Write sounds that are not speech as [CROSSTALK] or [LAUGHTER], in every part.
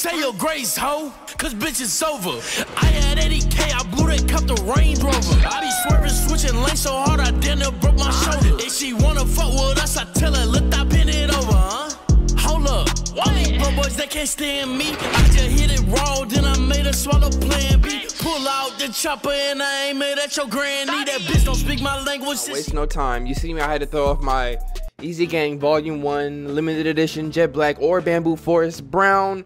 Say your grace, ho, cause bitch it's over. I had 80k, I blew that cup the Range Rover. I be swerving, switching lanes so hard I damn near broke my shoulder. If she wanna fuck with us, I tell her, look, I pin it over, huh? Hold up, all these bro boys they can't stand me. I just hit it raw, then I made her swallow plan B. Pull out the chopper and I aim it at your granny. That bitch don't speak my language. Waste no time. You see me, I had to throw off my Ezzy Gang Volume 1 Limited Edition Jet Black or Bamboo Forest Brown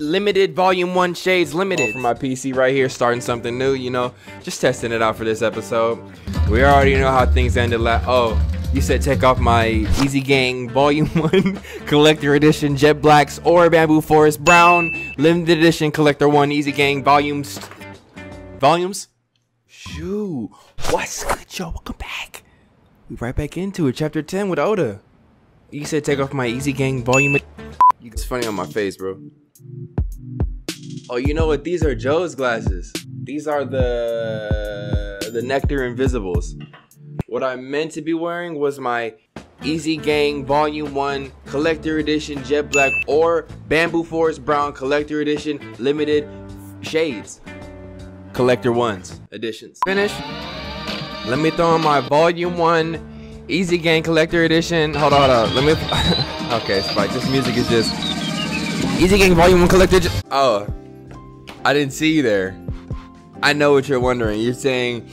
Limited Volume 1 Shades Limited. For my PC right here, starting something new, you know, just testing it out for this episode. We already know how things ended last. Oh, you said take off my Ezzy Gang Volume [LAUGHS] 1 Collector Edition Jet Blacks or Bamboo Forest Brown Limited Edition Collector 1 Ezzy Gang Volumes. Volumes? Shoo. What's good, yo? Welcome back. We right back into it. Chapter 10 with Oda. You said take off my Ezzy Gang Volume. It's funny on my face, bro. Oh, you know what? These are Joe's glasses. These are the the Nectar Invisibles. What I meant to be wearing was my Ezzy Gang Volume 1 Collector Edition Jet Black or Bamboo Forest Brown Collector Edition Limited Shades. Collector Ones editions. Finish. Let me throw in my Volume 1 Ezzy Gang Collector Edition. Hold on, hold on. Let me. [LAUGHS] okay, Spike. This music is just. Ezzy Gang Volume 1 Collector. Oh. I didn't see you there. I know what you're wondering. You're saying,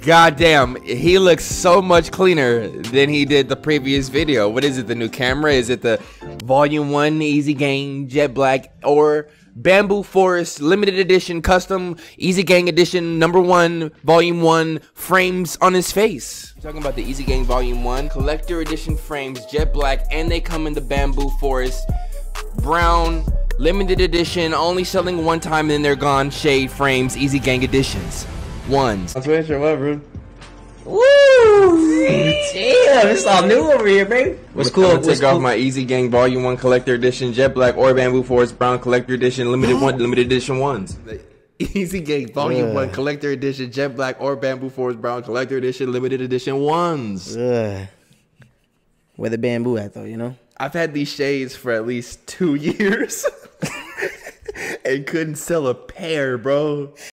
God damn, he looks so much cleaner than he did the previous video. What is it? The new camera? Is it the Volume 1 Ezzy Gang Jet Black or Bamboo Forest Limited Edition Custom Ezzy Gang Edition number 1 Volume 1 frames on his face? I'm talking about the Ezzy Gang Volume 1 Collector Edition frames Jet Black and they come in the Bamboo Forest Brown Limited edition, only selling one time, and then they're gone. Shade frames, Ezzy Gang editions. Ones. That's what your what, bro? Woo! Damn, it's all new over here, baby. What's cool? I'm gonna What's take off my Ezzy Gang Volume 1 Collector Edition Jet Black or Bamboo Forest Brown Collector Edition Limited one Limited Edition ones. [LAUGHS] Ezzy Gang Volume Ugh. 1 Collector Edition Jet Black or Bamboo Forest Brown Collector Edition Limited Edition ones. Ugh. Where the bamboo at though, you know? I've had these shades for at least two [LAUGHS] years. And couldn't sell a pair, bro.